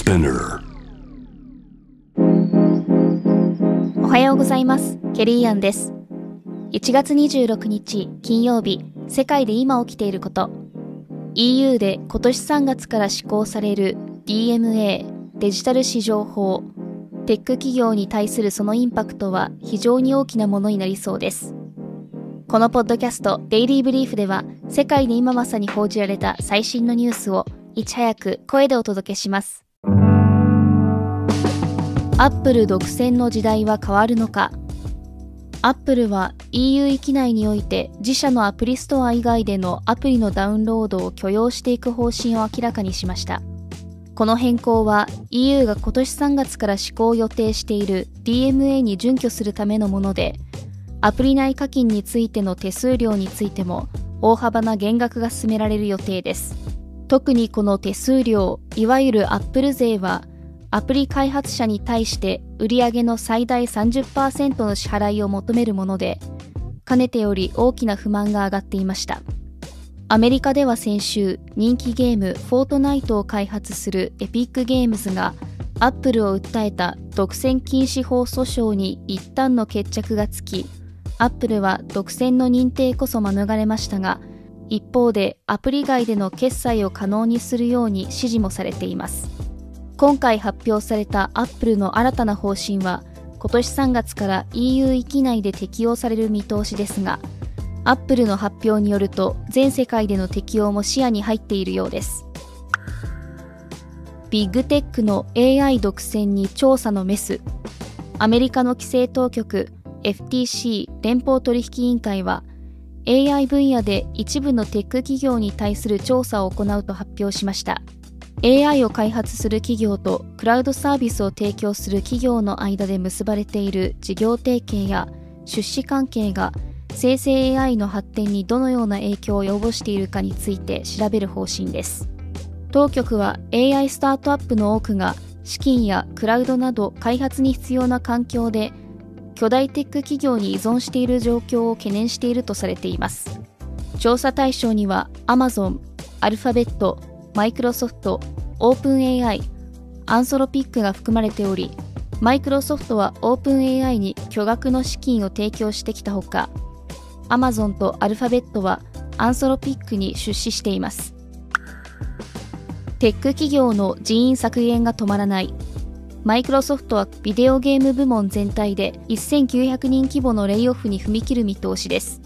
Spinner おはようございます。ケリーアンです。1月26日金曜日、世界で今起きていること。EU で今年3月から施行される DMA デジタル市場法。テック企業に対するそのインパクトは非常に大きなものになりそうです。このポッドキャストデイリーブリーフでは世界で今まさに報じられた最新のニュースをいち早く声でお届けします。アップル独占の時代は変わるのかアップルは EU 域内において自社のアプリストア以外でのアプリのダウンロードを許容していく方針を明らかにしました。この変更は EU が今年3月から施行を予定している DMA に準拠するためのもので、アプリ内課金についての手数料についても大幅な減額が進められる予定です。特にこの手数料、いわゆるアップル税はアプリ開発者に対して売上の最大30%の支払いを求めるもので、かねてより大きな不満が上がっていました。アメリカでは先週、人気ゲームフォートナイトを開発するエピックゲームズが、アップルを訴えた独占禁止法訴訟に一旦の決着がつき、アップルは独占の認定こそ免れましたが、一方でアプリ外での決済を可能にするように指示もされています。今回発表されたアップルの新たな方針は今年3月から EU 域内で適用される見通しですがアップルの発表によると全世界での適用も視野に入っているようです。ビッグテックの AI 独占に調査のメスアメリカの規制当局 FTC 連邦取引委員会は AI 分野で一部のテック企業に対する調査を行うと発表しました。AI を開発する企業とクラウドサービスを提供する企業の間で結ばれている事業提携や出資関係が生成 AI の発展にどのような影響を及ぼしているかについて調べる方針です。当局は AI スタートアップの多くが資金やクラウドなど開発に必要な環境で巨大テック企業に依存している状況を懸念しているとされています。調査対象には Amazon、アルファベット、マイクロソフト、オープン AI、アンソロピックが含まれており、マイクロソフトはオープン AI に巨額の資金を提供してきたほか、アマゾンとアルファベットはアンソロピックに出資しています。テック企業の人員削減が止まらない。マイクロソフトはビデオゲーム部門全体で1900人規模のレイオフに踏み切る見通しです。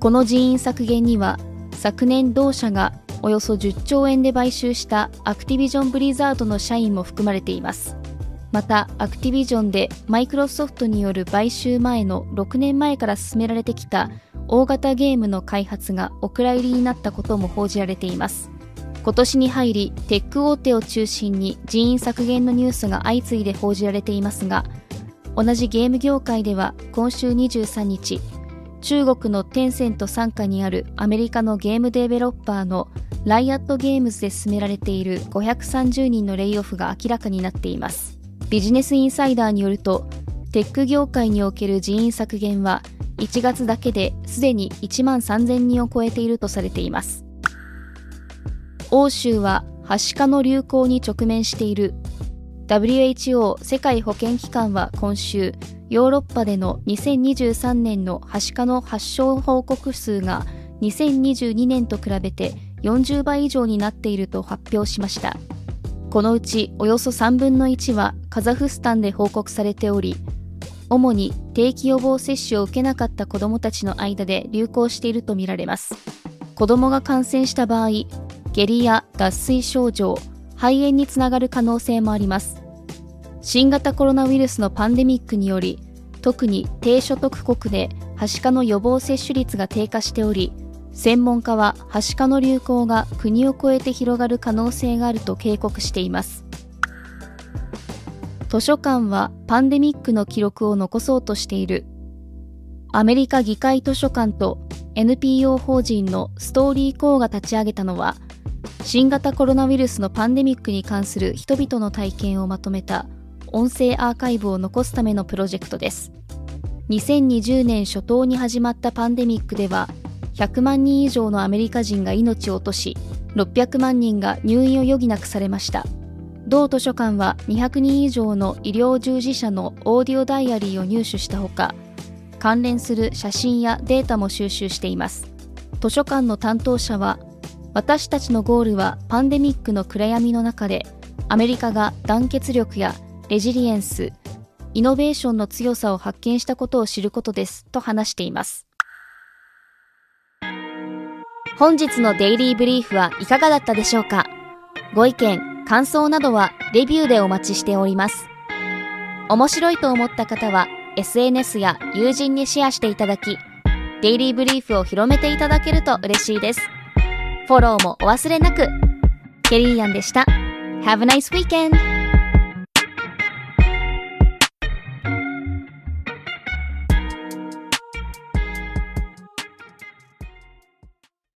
この人員削減には、昨年同社がおよそ10兆円で買収したアクティビジョン・ブリザードの社員も含まれています。また、アクティビジョンでマイクロソフトによる買収前の6年前から進められてきた大型ゲームの開発がお蔵入りになったことも報じられています。今年に入り、テック大手を中心に人員削減のニュースが相次いで報じられていますが、同じゲーム業界では今週23日、中国のテンセント傘下にあるアメリカのゲームデベロッパーのライアットゲームズで進められている530人のレイオフが明らかになっています。ビジネスインサイダーによると、テック業界における人員削減は1月だけですでに1万3000人を超えているとされています。欧州ははしかの流行に直面している WHO 世界保健機関は今週ヨーロッパでの2023年のはしかの発症報告数が2022年と比べて40倍以上になっていると発表しました。このうちおよそ3分の1はカザフスタンで報告されており、主に定期予防接種を受けなかった子どもたちの間で流行しているとみられます。子どもが感染した場合、下痢や脱水症状、肺炎につながる可能性もあります。新型コロナウイルスのパンデミックにより、特に低所得国ではしかの予防接種率が低下しており、専門家ははしかの流行が国を越えて広がる可能性があると警告しています。図書館はパンデミックの記録を残そうとしている。アメリカ議会図書館と NPO 法人のストーリーコーが立ち上げたのは、新型コロナウイルスのパンデミックに関する人々の体験をまとめた音声アーカイブを残すためのプロジェクトです。2020年初頭に始まったパンデミックでは、100万人以上のアメリカ人が命を落とし、600万人が入院を余儀なくされました。同図書館は200人以上の医療従事者のオーディオダイアリーを入手したほか関連する写真やデータも収集しています図書館の担当者は私たちのゴールはパンデミックの暗闇の中でアメリカが団結力やレジリエンスイノベーションの強さを発見したことを知ることですと話しています本日のデイリーブリーフはいかがだったでしょうか？ご意見、感想などはレビューでお待ちしております。面白いと思った方は SNS や友人にシェアしていただき、デイリーブリーフを広めていただけると嬉しいです。フォローもお忘れなく。ケリーアンでした。Have a nice weekend!